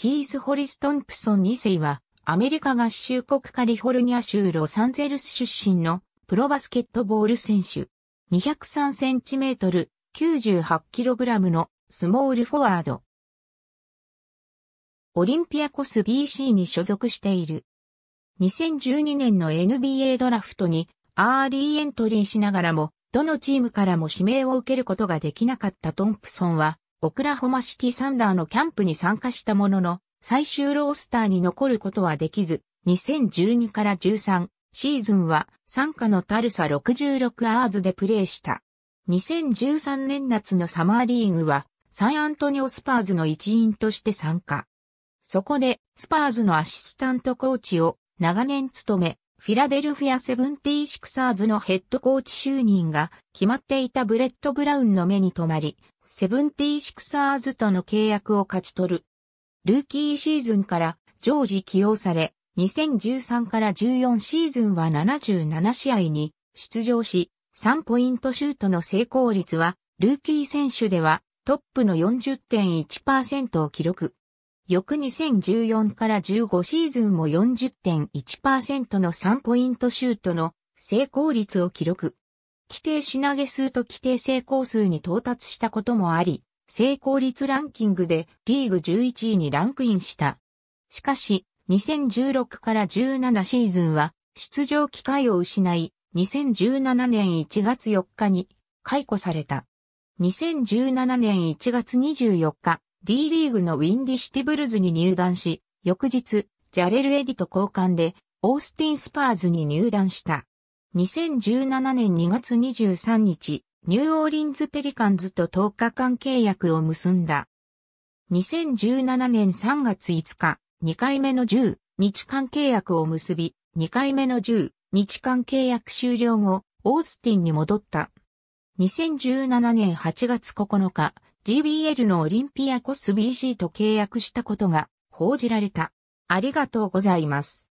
キース・ホリス・トンプソン2世は、アメリカ合衆国カリフォルニア州ロサンゼルス出身のプロバスケットボール選手。203センチメートル、98キログラムのスモールフォワード。オリンピアコス BC に所属している。2012年の NBA ドラフトにアーリーエントリーしながらも、どのチームからも指名を受けることができなかったトンプソンは、オクラホマシティサンダーのキャンプに参加したものの、最終ロースターに残ることはできず、2012から13シーズンは参加のタルサ66アーズでプレーした。2013年夏のサマーリーグはサンアントニオスパーズの一員として参加。そこでスパーズのアシスタントコーチを長年務め、フィラデルフィアセブンティーシクサーズのヘッドコーチ就任が決まっていたブレット・ブラウンの目に留まり、セブンティーシクサーズとの契約を勝ち取る。ルーキーシーズンから常時起用され、2013から14シーズンは77試合に出場し、3ポイントシュートの成功率は、ルーキー選手ではトップの40.1%を記録。翌2014から15シーズンも40.1%の3ポイントシュートの成功率を記録。規定品投げ数と規定成功数に到達したこともあり、成功率ランキングでリーグ11位にランクインした。しかし、2016から17シーズンは出場機会を失い、2017年1月4日に解雇された。2017年1月24日、D リーグのウィンディシティブルズに入団し、翌日、ジャレルエディと交換で、オースティンスパーズに入団した。2017年2月23日、ニューオーリンズペリカンズと10日間契約を結んだ。2017年3月5日、2回目の10日間契約を結び、2回目の10日間契約終了後、オースティンに戻った。2017年8月9日、GBL のオリンピアコス BC と契約したことが報じられた。ありがとうございます。